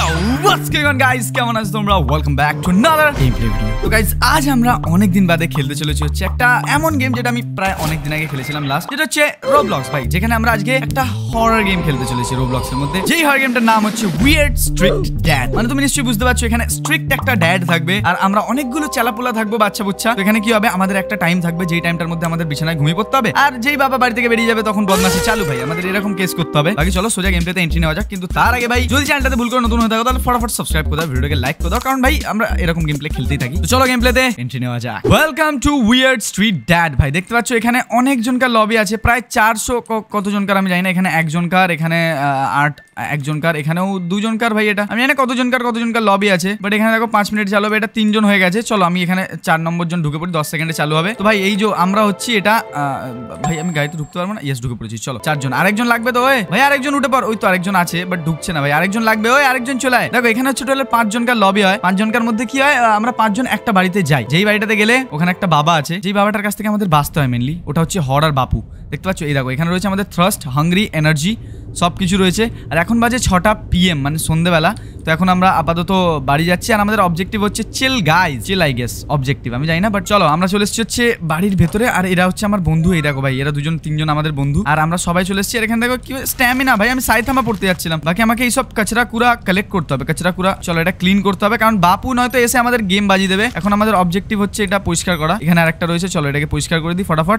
Yo? কেমন আছো তোমরা? Welcome back to another gameplay. তো গাইস আজ আমরা অনেক বাদে খেলতে চলেছি হচ্ছে একটা এমন গেম যেটা আমি প্রায় অনেক আগে খেলেছিলাম লাস্ট যেটা হচ্ছে Roblox আমরা আজকে একটা হরর গেম খেলতে চলেছি এর মধ্যে। যেই হরর গেমটার নাম হচ্ছে Weird Strict Dad মানে তুমি নিশ্চয়ই বুঝতে পারছ, এখানে স্ট্রিক্ট একটা ড্যাড থাকবে, আর আমরা অনেকগুলো চালাপোলা থাকব বাচ্চা বুচ্চা এখানে কি হবে? আমাদের একটা টাইম থাকবে, যেই টাইমটার মধ্যে আমাদের বিছানায় ঘুমিয়ে পড়তে হবে। আর যেই বাবা বাড়ি থেকে বেরিয়ে যাবে, তখন চালু ভাই, আমাদের এরকম কেস করতে হবে। বাকি চলো, সোজা গেমটাতে এন্ট্রি নেওয়া যাক। কিন্তু তার আগে ভাই, যদি চ্যানেলটাতে ভুল করে নতুন হয়ে থাকো, তাহলে ফটাফট সাবস্ক্রাইব করে দাও লাইক করে দাও। কারণ ভাই, আমরা এরকম গেম প্লে খেলতেই থাকি। চলো গেম প্লেতে এন্ট্রি নেওয়া যাক। Welcome to weird street dad ভাই, দেখতে পাচ্ছ, এখানে অনেকজনকার লবি আছে, প্রায় চারশো কতজনকার আমি জানি না, এখানে একজনকার এখানে আট একজনকার, এখানেও দুজনকার ভাই এটা। আমি জানি না কতজনকার কতজনকার লবি আছে বাট এখানে দেখো পাঁচ মিনিট চালু হবে, এটা তিনজন হয়ে গেছে। চলো, আমি এখানে চার নম্বর জন ঢুকে পড়ি, দশ সেকেন্ডে চালু হবে। তো ভাই, এই যে আমরা হচ্ছি এটা ভাই, আমি গাড়িতে ঢুকতে পারব না? ইয়েস ঢুকে পড়েছি, চলো। চারজন, আরেকজন লাগবে তো, ওই? ভাই, আরেকজন উঠে পর ওই তো আরেকজন আছে বাট ঢুকছে না ভাই। আরেকজন লাগবে, ওই, আরেকজন চলে আয়। দেখো, এখানে হচ্ছে টোটাল পাঁচজনকার লবি হয়। পাঁচজনকার মধ্যে কি হয় আমরা পাঁচজন একটা বাড়িতে যাই। যেই বাড়িটাতে গেলে ওখানে একটা বাবা আছে, যেই বাবাটার কাছ থেকে আমাদের বাঁচতে হয় মেনলি ওটা হচ্ছে হর আর বাপু। দেখতে পাচ্ছ? এই দেখো, এখানে রয়েছে আমাদের থ্রাস্ট হাংরি এনার্জি সব কিছু রয়েছে। আর এখন বাজে ছটা পিএম মানে সন্ধেবেলা। তো এখন আমরা আপাতত বাড়ি যাচ্ছি। আর আমাদের অবজেক্টিভ হচ্ছে chill guy chill I guess objective আমি জানি না বাট চলো, আমরা চলে এসেছি হচ্ছে বাড়ির ভেতরে। আর এরা হচ্ছে আমার বন্ধু। এই দেখো ভাই, এরা দুজন, তিনজন আমাদের বন্ধু। আর আমরা সবাই চলে এসেছি। আর এখানে দেখো কি স্ট্যামিনা ভাই, আমি সাইথামা পড়তে যাচ্ছিলাম। বাকি আমাকে এইসব কাচরা কুড়া কালেক্ট করতে হবে। কাচরা কুড়া চলো, এটা ক্লিন করতে হবে। কারণ বাপু নয়তো এসে আমাদের গেম বাজিয়ে দেবে। এখন আমাদের অবজেক্টিভ হচ্ছে এটা পরিষ্কার করা। এখানে আরেকটা রয়েছে। চলো, এটাকে পরিষ্কার করে দিই, ফটাফট।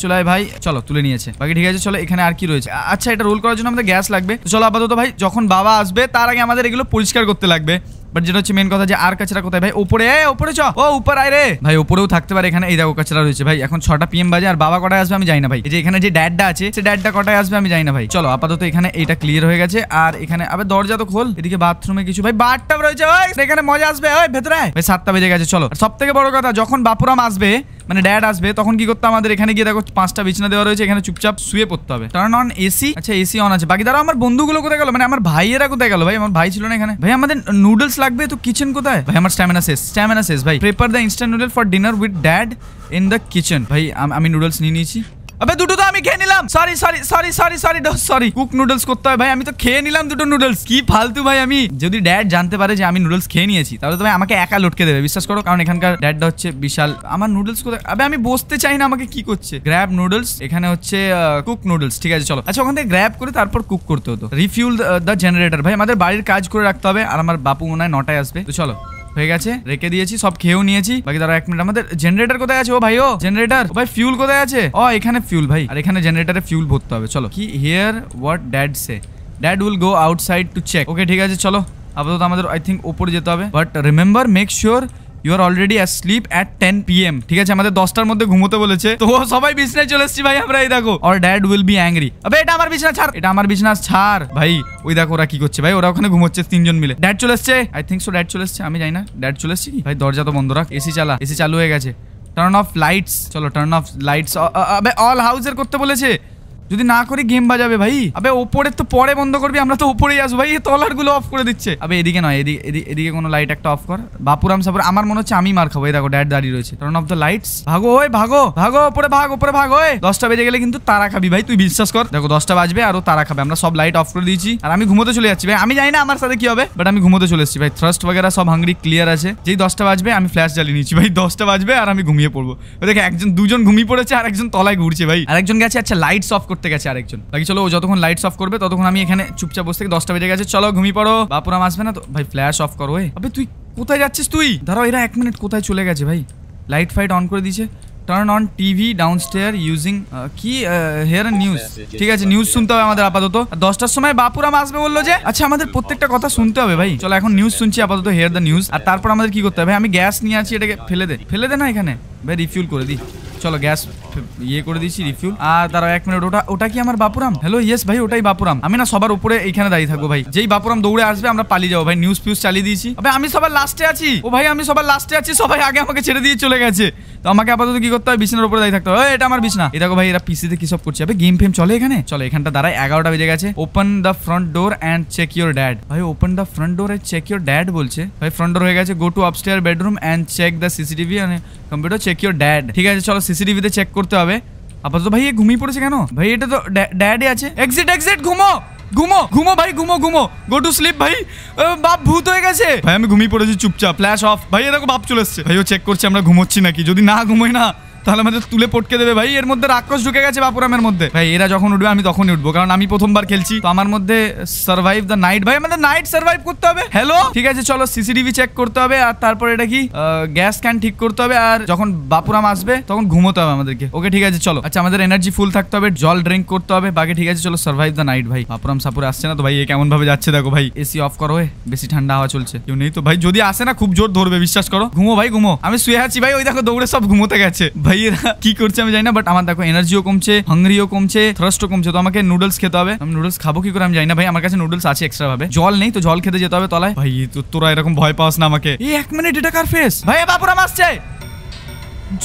চলাই ভাই, চলো, তুলে নিয়েছে। বাকি ঠিক আছে, চলো, এখানে আর কি রয়েছে? আচ্ছা এটা রোল করার জন্য আমাদের গ্যাস লাগবে। চলো আপাতত ভাই, যখন বাবা আসবে, তার আগে আমাদের এগুলো পরিষ্কার করতে লাগবে। বাট যেটা হচ্ছে মেন কথা যে, আর কাছরা কোথায় ভাই? উপরে এ উপরে চ। ও, উপর আয় রে। ভাই, উপরেও থাকতে পারে এখানে। এই দেখো কাছরা রয়েছে ভাই। এখন ছটা পিএম বাজে, আর বাবা কটায় আসবে আমি জানি না ভাই। যে এখানে যে ড্যাডটা আছে, সে ড্যাডটা কটায় আসবে আমি জানি না ভাই। চলো, আপাতত এখানে এইটা ক্লিয়ার হয়ে গেছে। আর এখানে, আবার দরজা তো খোল। এদিকে বাথরুমে কিছু ভাই, বাথটাব রয়েছে, ওই। এখানে মজা আসবে, ওই, ভেতরে ভাই, সাতটা বেজে গেছে, চলো। সব থেকে বড় কথা, যখন বাপুরাম আসবে মানে ড্যাড আসবে, তখন কি করতে আমাদের এখানে গিয়ে দেখো পাঁচটা বিছনা দেওয়া রয়েছে, এখানে চুপচাপ শুয়ে পড়তে হবে। টার্ন অন এসি আচ্ছা এসি অন আছে। বাকি তারা আমার বন্ধুগুলো কোথায় গেল? মানে আমার ভাইয়েরা কোথায় গেল? ভাই, আমার ভাই ছিল না এখানে। ভাই, আমাদের নুডলস লাগবে, তো কিচেন কোথায়? ভাই, আমার স্ট্যামিনা শেষ স্ট্যামিনা শেষ। ভাই prepare the instant noodle for dinner with dad in the kitchen ভাই, আম- আমি নুডলস নিয়ে নিয়েছি। আবে দুটো তো আমি খেয়ে নিলাম। Sorry sorry sorry sorry sorry sorry cook noodles করতে হয় ভাই, আমি তো খেয়ে নিলাম দুটো নুডলস কি ফালতু ভাই, আমি যদি ড্যাড জানতে পারে যে আমি নুডলস খেয়ে নিয়েছি, তাহলে তো ভাই আমাকে একা লটকে দেবে, বিশ্বাস করো? কারণ এখানকার ড্যাডটা হচ্ছে বিশাল। আমার নুডলস কোথায়? আবে আমি বসতে চাই না, আমাকে কি করছে? গ্র্যাব নুডলস এখানে হচ্ছে কুক নুডলস ঠিক আছে, চলো। আচ্ছা ওখান থেকে গ্র্যাব করে তারপর কুক করতে হতো। রিফিউল দ্য জেনারেটর ভাই, আমাদের বাড়ির কাজ করে রাখতে হবে, আর আমার বাপু মনে হয় নটায় আসবে, তো চলো। হয়ে গেছে, রেখে দিয়েছি, সব খেয়েও নিয়েছি। বাকি তারা এক মিনিট, আমাদের জেনারেটর কোথায় আছে ও ভাই? ও জেনারেটর ভাই ফিউল কোথায় আছে? ও, এখানে ফিউল ভাই। আর এখানে জেনারেটরে ফিউল ভরতে হবে, চলো। কি hear what dad say dad will go outside to check okay ঠিক আছে, চলো। আপাতত আমাদের আই থিঙ্ক ওপরে যেতে হবে। But remember make sure you are already sleep at ten PM ঠিক আছে? আমাদের দশটার মধ্যে ঘুমোতে বলেছে। তো সবাই বিছনায় চলে এসছি ভাই, আমরা এই দেখো। আর ড্যাড উইল বি অ্যাংরি আবে, এটা আমার বিছনা, ছাড়। এটা আমার বিছনা, ছাড়। ভাই, ওই দেখো ওরা কি করছে। ভাই, ওরা ওখানে ঘুমোচ্ছে তিনজন মিলে। ড্যাড চলে এসছে? আই থিঙ্ক সো ড্যাড চলে এসছে। আমি জানি না। ড্যাড চলে এসছে ভাই, দরজা তো বন্ধ রাখ। এসি চালা। এসি চালু হয়ে গেছে। টার্ন অফ লাইটস চলো টার্ন অফ লাইটস অল হাউসের করতে বলেছে। যদি না করি গেম বাজাবে ভাই। আবে ওপরে তো পরে বন্ধ করবি, আমরা তো ওপরেই আসব ভাই। তলারগুলো অফ করে দিচ্ছে। আবে এদিকে নয় এদিকে এদিকে- কোনো লাইট একটা অফ কর। বাপুরাম সাপুর, আমার মনে হচ্ছে আমি মার খাব। এই দেখো ড্যাড দাঁড়িয়ে রয়েছে। টার্ন অফ দ্য লাইটস ভাগো, ওই ভাগো ভাগো, ওপরে ভাগ ওপরে ভাগ, ওই। দশটা বেজে গেলে কিন্তু তারা খাবি ভাই, তুই বিশ্বাস কর। দেখো, দশটা বাজবে আরও তারা খাবে। আমরা সব লাইট অফ করে দিয়েছি। আর আমি ঘুমোতে চলে যাচ্ছি ভাই। আমি জানি না আমার সাথে কি হবে বাট আমি ঘুমোতে চলে এসেছি ভাই। থ্রাস্ট বগেরা সব হাঙ্গরি ক্লিয়ার আছে। যেই দশটা বাজবে, আমি ফ্ল্যাশ জ্বালিয়ে নিচ্ছি ভাই। দশটা বাজবে আর আমি ঘুমিয়ে পড়ব। দেখে একজন, দুজন ঘুমিয়ে পড়েছে আর একজন তলায় ঘুরছে ভাই। আর একজন গেছে আচ্ছা লাইটস অফ করতে গেছে আরেকজন। বাকি চলো, ও যতক্ষণ লাইটস অফ করবে, ততক্ষণ আমি এখানে চুপচাপ বসে থেকে দশটা বেজে গেছে। চলো, ঘুমিয়ে পড়ো। বাপুরাম আসবে না তো? ভাই ফ্ল্যাশ অফ করো আবে, তুই কোথায় যাচ্ছিস তুই? ধরো এরা এক মিনিট কোথায় চলে গেছে, ভাই? লাইট ফাইট অন করে দিয়েছে। Turn on TV down stair using কি হেয়ার নিউজ ঠিক আছে নিউজ শুনতে হবে আমাদের আপাতত। দশটার সময় বাপুরাম আসবে বলল যে আচ্ছা আমাদের প্রত্যেকটা কথা শুনতে হবে, ভাই। চলো, এখন নিউজ শুনছি, আপাতত হেয়ার দ্য নিউজ আর তারপর আমাদের কি করতে হবে? আমি গ্যাস নিয়ে আছি, এটাকে ফেলে দে। ফেলে দে না এখানে? ভাই রিফিউল করে দিই চলো গ্যাস ইয়ে করে দিয়েছি রিফিউল আর তারা এক মিনিট ওটা ওটা কি আমার বাপুরাম? হ্যালো ইয়েস ভাই, ওটাই বাপুরাম। আমি না সবার উপরে এইখানে দাঁড়িয়ে থাকব ভাই। যেই বাপুরাম দৌড়ে আসবে, আমরা পালিয়ে যাব ভাই। নিউজ ফিউজ চালিয়ে দিয়েছি। আমি সবার লাস্টে আছি। ও ভাই, আমি সবার লাস্টে আছি, সবাই আগে আমাকে ছেড়ে দিয়ে চলে গেছে। তো আমাকে আপাতত কি করতে হবে বিছানার উপরে দাঁড়িয়ে থাকতে হবে এটা আমার বিছনা। এটা ভাই, এরা পিসিতে কি সব করছে? গেম ফেম চলে এখানে? চলো, এখানটা দাঁড়ায়, এগারোটা বেজে গেছে। Open the front door and check your dad ভাই open the front door check your dad বলছে। ভাই ফ্রন্ট ডোর হয়ে গেছে। Go to upstair bedroom and check the CCTV computer check your dad ঠিক আছে, চলো সিসিটিভিতে চেক করতে হবে। আপাতত ভাই, এ ঘুমিয়ে পড়েছে কেন? ভাই, এটা তো ড্যাডে আছে। এক্সিট এক্সিট ঘুমো! ঘুমো ঘুমো ভাই, ঘুমো ঘুমো। গো টু স্লিপ ভাই। বাপ ভূত হয়ে গেছে। ভাই, আমি ঘুমিয়ে পড়েছি, চুপচাপ ফ্ল্যাশ অফ ভাই এরকম বাপ চলে এসছে। ভাই, ও চেক করছে, আমরা ঘুমোচ্ছি নাকি? যদি না ঘুমোই না তাহলে আমাদের তুলে পটকে দেবে ভাই। এর মধ্যে রাক্ষস ঢুকে গেছে বাপুরামের মধ্যে। ভাই, এরা যখন উঠবে, আমি তখনই উঠবো। কারণ আমি প্রথমবার খেলছি। তো আমার মধ্যে সার্ভাইভ দ্য নাইট ভাই, আমাদের নাইট সার্ভাইভ করতে হবে। হ্যালো ঠিক আছে, চলো সিসিটিভি চেক করতে হবে। আর তারপর এটা কি? গ্যাস ক্যান ঠিক করতে হবে। আর যখন বাপুরাম আসবে, তখন ঘুমোতে হবে আমাদেরকে। ওকে, ঠিক আছে, চলো। আচ্ছা আমাদের এনার্জি ফুল থাকতে হবে। জল ড্রিঙ্ক করতে হবে। বাকি, ঠিক আছে, চলো সার্ভাইভ দ্য নাইট ভাই। বাপুরাম সাপুরে আসছে না তো ভাই? এ কেমন ভাবে যাচ্ছে দেখো ভাই। এসি অফ করো বেশি ঠান্ডা হাওয়া চলছে। কেউ নেই তো ভাই? যদি আসে না, খুব জোর ধরবে, বিশ্বাস করো। ঘুমো ভাই, ঘুমো। আমি শুয়ে আছি ভাই। ওই দেখো দৌড়ে সব ঘুমোতে গেছে। ভাই এরা কি করছে আমি জানি না বাট আমার দেখো এনার্জিও কমছে হাঙ্গরিও কমছে থ্রাস্টও কমছে তো আমাকে নুডলস খেতে হবে আমি নুডলস খাব কি করে আমি জানি না ভাই আমার কাছে নুডলস আছে এক্সট্রা ভাবে জল নেই তো জল খেতে যেতে হবে তলায় ভাই তো তোরা এরকম ভয় পাস না আমাকে এই এক মিনিট এটা কার ফেস ভাই বাপুরাম আসছে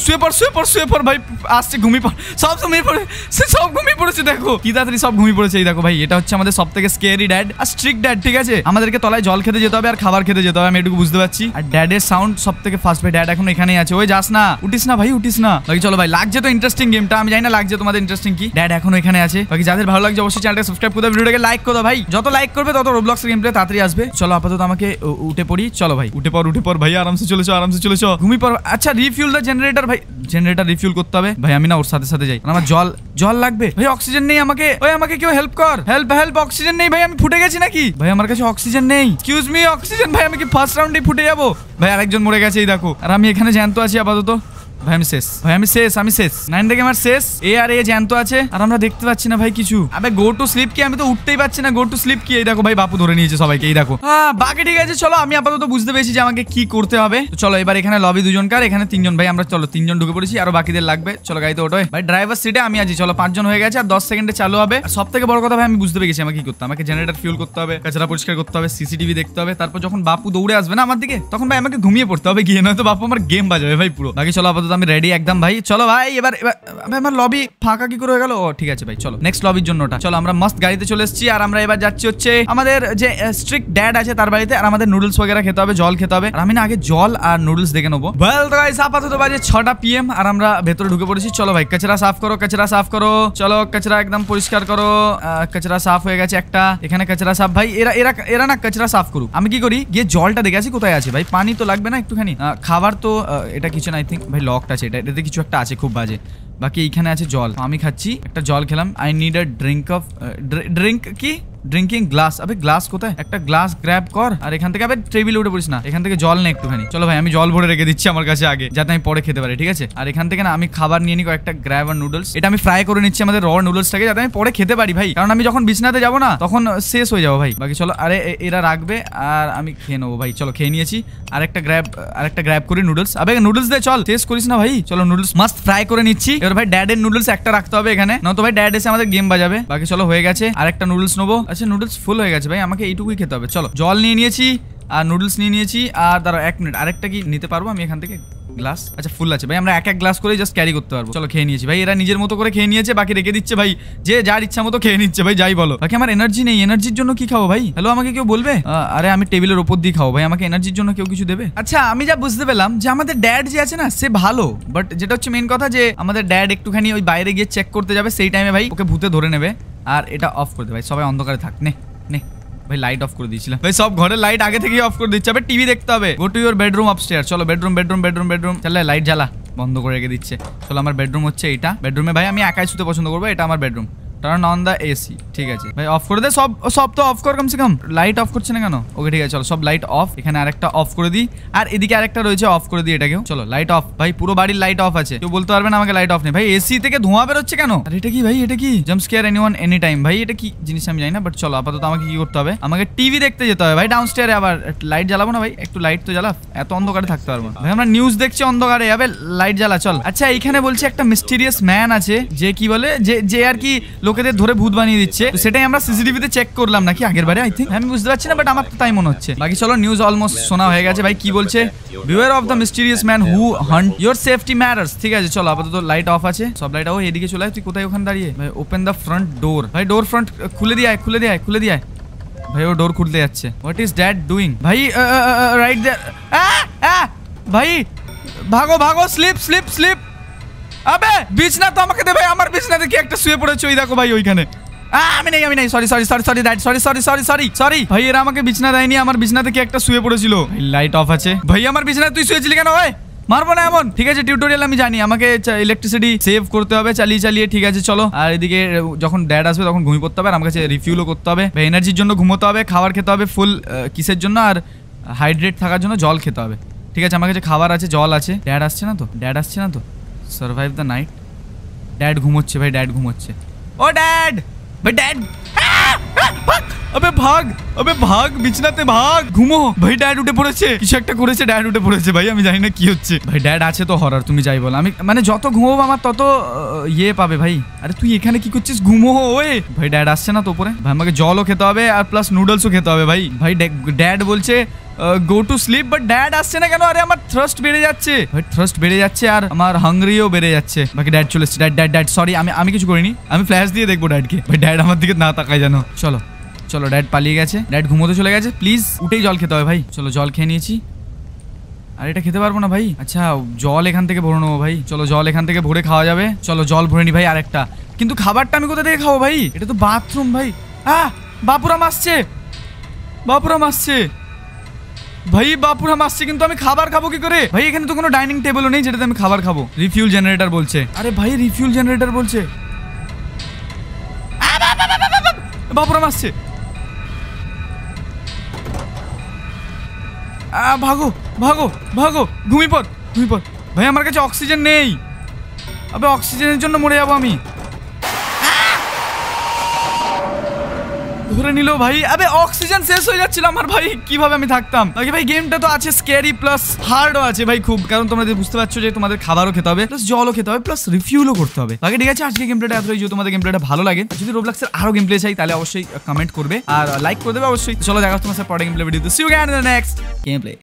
শুয়ে পড় শুয়ে পড় শুয়ে পড় ভাই আসছে ঘুমিয়ে পড় সব ঘুমিয়ে পড়ে সে সব ঘুমিয়ে পড়েছে দেখো। কি তাড়াতাড়ি সব ঘুমিয়ে পড়েছে এই দেখো ভাই এটা হচ্ছে আমাদের সব থেকে স্কেয়ারি ড্যাড আর স্ট্রিক্ট ড্যাড ঠিক আছে? আমাদেরকে তলায় জল খেতে যেতে হবে আর খাবার খেতে যেতে হবে আমি এটুকু বুঝতে পারছি। আর ড্যাডের সাউন্ড সব থেকে ফার্স্ট ভাই ড্যাড এখন এখানেই আছে। ওই যাস না উঠিস না ভাই উঠিস না। বাকি চলো ভাই লাগছে তো ইন্টারেস্টিং গেমটা আমি জানি না লাগছে তোমাদের ইন্টারেস্টিং কি। ড্যাড এখন এখানে আছে। বাকি যাদের ভালো লাগছে অবশ্যই চ্যানেলটা সাবস্ক্রাইব করে ভিডিওটাকে লাইক করো ভাই। যত লাইক করবে তত রোবলক্স গেম প্লে তাড়াতাড়ি আসবে। চলো আপাতত আমাকে উঠে পড়ি চলো ভাই। উঠে পড় উঠে পড় ভাই আরামসে চলেছো আরামসে চলেছো। ঘুমিয়ে পড় আচ্ছা রিফিউল দ্য জেনারেটর ভাই জেনারেটর রিফিউল করতে হবে। ভাই, আমি না ওর সাথে সাথে যাই। আর আমার জল জল লাগবে। ভাই অক্সিজেন নেই আমাকে। ওই আমাকে কেউ হেল্প কর। হেল্প হেল্প অক্সিজেন নেই। ভাই, আমি ফুটে গেছি নাকি? ভাই, আমার কাছে অক্সিজেন নেই। এক্সকিউজ মি অক্সিজেন ভাই, আমি কি ফার্স্ট রাউন্ডে ফুটে যাব? ভাই, আরেকজন মরে গেছে, এই দেখো। আর আমি এখানে জ্যান্ত আছি, আপাতত। ভাই, আমি শেষ। ভাই, আমি শেষ আমি শেষ। নাইন থেকে আমার শেষ। এ আর এ জ্যান্ত আছে, আর আমরা দেখতে পাচ্ছি না ভাই কিছু। আবে গো টু স্লিপ কি? আমি তো উঠতেই পাচ্ছি না গো টু স্লিপ কি? এই দেখো ভাই, বাপু ধরে নিয়েছে সবাইকে, এই দেখো। হ্যাঁ বাকি ঠিক আছে, চলো, আমি আপাতত বুঝতে পেরেছি যে আমাকে কি করতে হবে। চলো, এবার এখানে লবি দুজন কার, এখানে তিনজন। ভাই, আমরা চলো, তিনজন ঢুকে পড়েছি, আরও বাকিদের লাগবে। চলো, গাড়িতে ওঠো। ভাই ড্রাইভার সিটে আমি আছি, চলো, পাঁচজন হয়ে গেছে, আর দশ সেকেন্ডে চালু হবে। সব থেকে বড় কথা ভাই, আমি বুঝতে পেরেছি আমাকে কি করতে আমাকে জেনারেটর ফিউল করতে হবে কাচরা পরিষ্কার করতে হবে সিসিটিভি দেখতে হবে, তারপর যখন বাপু দৌড়ে আসবে না আমার দিকে, তখন ভাই আমাকে ঘুমিয়ে পড়তে হবে গিয়ে, নয়তো বাপু আমার গেম বাজাবে ভাই পুরো। বাকি চলো, আপাতত আমি রেডি একদম ভাই। চলো ভাই, এবার এবার আমার লবি ফাঁকা কি করে হয়ে গেল? ও, ঠিক আছে ভাই, চলো। নেক্সট লবির জন্য ওটা। চলো, আমরা মস্ত গাড়িতে চলে এসেছি। আর আমরা এবার যাচ্ছি হচ্ছে আমাদের যে স্ট্রিক্ট ড্যাড আছে তার বাড়িতে, আর আমাদের নুডলস বগেরা খেতে হবে, জল খেতে হবে। আর আমি না আগে জল আর নুডলস দেখে নেব। ওয়েল তো গাইস আপাতত বাজে ছটা পিএম আর আমরা ভেতরে ঢুকে পড়েছি। চলো ভাই, কচরা সাফ করো, কচরা সাফ করো। চলো, কচরা একদম পরিষ্কার করো। কাচরা সাফ হয়ে গেছে একটা। এখানে কাচরা সাফ। ভাই, এরা এরা এরা না কচরা সাফ করুক। আমি কি করি? গিয়ে জলটা দেখে আসি কোথায় আছে ভাই। পানি তো লাগবে না একটুখানি। খাবার তো এটা কিচেন আই থিঙ্ক ভাই লকটা আছে, এটা, এটাতে কিছু একটা আছে, খুব বাজে। বাকি এইখানে আছে জল। আমি খাচ্ছি, একটা জল খেলাম। I need a drink of drink কি? ড্রিঙ্কিং গ্লাস আবে গ্লাস কোথায়? একটা গ্লাস গ্র্যাব কর, আর এখান থেকে আবে টেবিলে উঠে পড়িস না। এখান থেকে জল নে একটুখানি। চলো ভাই, আমি জল ভরে রেখে দিচ্ছি আমার কাছে আগে, যাতে আমি পরে খেতে পারি, ঠিক আছে? আর এখান থেকে না, আমি খাবার নিয়ে নিই একটা গ্র্যাব আর নুডলস এটা আমি ফ্রাই করে নিচ্ছি আমাদের র নুডলসটাকে যাতে আমি পরে খেতে পারি ভাই। কারণ আমি যখন বিছনাতে যাব না, তখন শেষ হয়ে যাব ভাই। বাকি চলো, আরে এরা রাখবে, আর আমি খেয়ে নেব ভাই। চলো, খেয়ে নিয়েছি। আরেকটা গ্র্যাব আর একটা গ্র্যাব করি নুডলস আবে নুডলস দে, চল শেষ করিস না ভাই। চলো নুডলস মাস্ট ফ্রাই করে নিচ্ছি। এবার ভাই ড্যাডের নুডলস একটা রাখতে হবে এখানে। নয়তো ভাই ড্যাড এসে আমাদের গেম বাজাবে। বাকি চলো, হয়ে গেছে। আরেকটা নুডলস নেব। আচ্ছা নুডলস ফুল হয়ে গেছে ভাই, আমাকে এইটুকুই খেতে হবে। চলো, জল নিয়ে নিয়েছি, আর নুডলস নিয়ে নিয়েছি, আর দাঁড়াও, এক মিনিট আরেকটা কি নিতে পারব আমি এখান থেকে? গ্লাস আচ্ছা ফুল আছে ভাই, আমরা এক এক গ্লাস করে জাস্ট ক্যারি করতে পারব। চলো, খেয়ে নিয়েছি ভাই, এরা নিজের মতো করে খেয়ে নিয়েছে, বাকি রেখে দিচ্ছে ভাই। যে যার ইচ্ছা মতো খেয়ে নিচ্ছে ভাই, যাই বলো। বাকি আমার এনার্জি নেই এনার্জির জন্য কি খাব ভাই? হ্যালো আমাকে কেউ বলবে? আরে, আমি টেবিলের ওপর দিয়ে খাব ভাই, আমাকে এনার্জির জন্য কেউ কিছু দেবে? আচ্ছা আমি যা বুঝতে পেলাম যে আমাদের ড্যাড যে আছে না, সে ভালো বাট যেটা হচ্ছে মেন কথা যে আমাদের ড্যাড একটুখানি ওই বাইরে গিয়ে চেক করতে যাবে, সেই টাইমে ভাই ওকে ভূতে ধরে নেবে। আর এটা অফ করে দে ভাই, সবাই অন্ধকারে থাক। নে নে, ভাই লাইট অফ করে দিয়েছিলাম। ভাই সব ঘরের লাইট আগে থেকেই অফ করে দিচ্ছে, আবার টিভি দেখতে হবে। Go to your bedroom upstair চলো বেডরুম বেডরুম বেডরুম বেডরুম চলে লাইট জ্বালা, বন্ধ করে রেখে দিচ্ছে। চলো আমার বেডরুম হচ্ছে এটা বেডরুমে ভাই আমি একাই শুতে পছন্দ করব, এটা আমার bedroom turn on the AC ঠিক আছে ভাই অফ করে দে সব সব তো অফ কর কমসে কম লাইট অফ করছে না কেন ওকে ঠিক আছে চলো সব লাইট অফ এখানে আরেকটা অফ করে দিই। আর এদিকে আরেকটা রয়েছে অফ করে দিই এটাকেও চলো লাইট অফ ভাই, পুরো বাড়ির লাইট অফ আছে। কেউ বলতে পারবে না আমাকে লাইট অফ নেই। ভাই এসি থেকে ধোঁয়া বেরোচ্ছে কেন? আর, এটা কি ভাই? এটা কি? Jump scare anyone any time ভাই, এটা কি জিনিস আমি জানি না বাট চলো, আপাতত আমাকে কি করতে হবে? আমাকে টিভি দেখতে যেতে হবে। ভাই ডাউন স্টেয়ারে আবার লাইট জ্বালাবো না ভাই? একটু লাইট তো জ্বালা। এত অন্ধকারে থাকতে পারব না। ভাই, আমরা নিউজ দেখছি, অন্ধকারে যাবে লাইট জ্বালা, চল। আচ্ছা এইখানে বলছে একটা মিস্টিরিয়াস ম্যান আছে, যে কি বলে? যে যে আর কি লোকেদের ধরে ভূত বানিয়ে দিচ্ছে। সেটাই আমরা সিসিটিভিতে চেক করলাম নাকি আগের বারে আই থিঙ্ক আমি বুঝতে পারছি না বাট আমার তো তাই মনে হচ্ছে। বাকি চলো নিউজ অলমোস্ট শোনা হয়ে গেছে। ভাই, কি বলছে? Beware of the mysterious man who hunt your safety matters ঠিক আছে, চলো, আপাতত লাইট অফ আছে। সব লাইট ও এদিকে চলে তুই কোথায় ওখানে দাঁড়িয়ে? ভাই ওপেন দ্য ফ্রন্ট ডোর ভাই ডোর ফ্রন্ট খুলে দিয়ে আয়, খুলে দিয়ে আয়, খুলে দিয়ে আয়। ভাই, ও ডোর খুলতে যাচ্ছে। হোয়াট ইজ ড্যাড ডুইং ভাই রাইট দেয়ার ভাই, ভাগো ভাগো স্লিপ স্লিপ স্লিপ আবে, বিছনা তো আমাকে দে ভাই, আমার বিছনা দেখি একটা শুয়ে পড়েছে, ওই দেখো ভাই ওইখানে। আমি নেই আমি নেই sorry sorry sorry sorry that sorry sorry sorry sorry sorry ভাই, এরা আমাকে বিছনা দেয়নি, আমার বিছনাতে কি একটা শুয়ে পড়েছিল। লাইট অফ আছে। ভাই, আমার বিছনায় তুই শুয়েছিলি কেন ভাই মারবো না এমন। ঠিক আছে টিউটোরিয়াল আমি জানি, আমাকে ইলেকট্রিসিটি সেভ করতে হবে, চালিয়ে চালিয়ে, ঠিক আছে, চলো। আর এদিকে যখন ড্যাড আসবে, তখন ঘুমিয়ে পড়তে হবে, আর আমার কাছে রিফিউলও করতে হবে। এনার্জির জন্য ঘুমোতে হবে, খাবার খেতে হবে ফুল কিসের জন্য, আর হাইড্রেট থাকার জন্য জল খেতে হবে। ঠিক আছে, আমার কাছে খাবার আছে, জল আছে। ড্যাড আসছে না তো? ড্যাড আসছে না তো? সার্ভাইভ দ্য নাইট ড্যাড ঘুমোচ্ছে ভাই ড্যাড ঘুমোচ্ছে ও ড্যাড ভাই ড্যাড আবে ভাগ আবে ভাগ বিছনাতে ভাগ ঘুমো ভাই ড্যাড উঠে পড়েছে কিছু একটা করেছে ড্যাড উঠে পড়েছে ভাই আমি জানি না কি হচ্ছে ভাই ড্যাড আছে তো হরার তুমি যাই বলো আমি মানে যত ঘুমোবো আমার তত আহ, ইয়ে পাবে ভাই আরে তুই এখানে কি করছিস ঘুমো ওয়ে ভাই ড্যাড আসছে না তো উপরে ভাই আমাকে জলও খেতে হবে আর প্লাস নুডলসও খেতে হবে ভাই ভাই ড্যাড বলছে go to sleep but dad আসছে না কেন? আরে, আমার থ্রাস্ট বেড়ে যাচ্ছে। ভাই থ্রাস্ট বেড়ে যাচ্ছে আর আমার হাংরিও বেড়ে যাচ্ছে। বাকি ড্যাড চলে এসছে। ড্যাড ড্যাড ড্যাড সরি আমি আমি কিছু করিনি। আমি ফ্ল্যাশ দিয়ে দেখব ড্যাডকে ভাই ড্যাড আমার দিকে না তাকায় জানো চলো চলো ড্যাড পালিয়ে গেছে। ড্যাড ঘুমোতে চলে গেছে। প্লিজ উঠেই জল খেতে হবে ভাই। চলো, জল খেয়ে নিয়েছি। আর এটা খেতে পারব না ভাই। আচ্ছা জল এখান থেকে ভরে নেব ভাই। চলো, জল এখান থেকে ভরে খাওয়া যাবে। চলো, জল ভরে নি ভাই আরেকটা। কিন্তু খাবারটা আমি কোথা থেকে খাব ভাই? এটা তো বাথরুম ভাই। আহ, বাপুরাম আসছে। বাপুরাম আসছে। ভাই বাপুর বাপুরাম আসছে কিন্তু আমি খাবার খাব কি করে? ভাই এখানে তো কোনো ডাইনিং টেবিলও নেই যেটাতে আমি খাবার খাব। রিফিউল জেনারেটর বলছে। আরে ভাই রিফিউল জেনারেটর বলছে। আ, বা, বা, বা, বা, বা, বা। বাপুরাম আসছে। ভাগো ভাগো ভাগো ঘুমি পড় ঘুমি পড় ভাই আমার কাছে অক্সিজেন নেই। আবে অক্সিজেনের জন্য মরে যাব আমি। ধরে নিল ভাই। আবে অক্সিজেন শেষ হয়ে যাচ্ছিল আমার ভাই। কীভাবে আমি থাকতাম? বাকি ভাই গেমটা তো আছে স্ক্যারি প্লাস হার্ডও আছে ভাই খুব। কারণ তোমরা যদি বুঝতে পারছ যে তোমাদের খাবারও খেতে হবে প্লাস জলও খেতে হবে প্লাস রিফিউলও করতে হবে। বাকি ঠিক আছে, আজকে গেমপ্লেটা এতটাই। যদি তোমাদের গেমপ্লেটা ভালো লাগে, যদি রোবলাক্সের আরও গেমপ্লে চাই, তাহলে অবশ্যই কমেন্ট করবে। আর লাইক করে দেবে অবশ্যই। চলো দেখা তোমার সাথে পরে গেমপ্লে ভিডিওতে see you next game play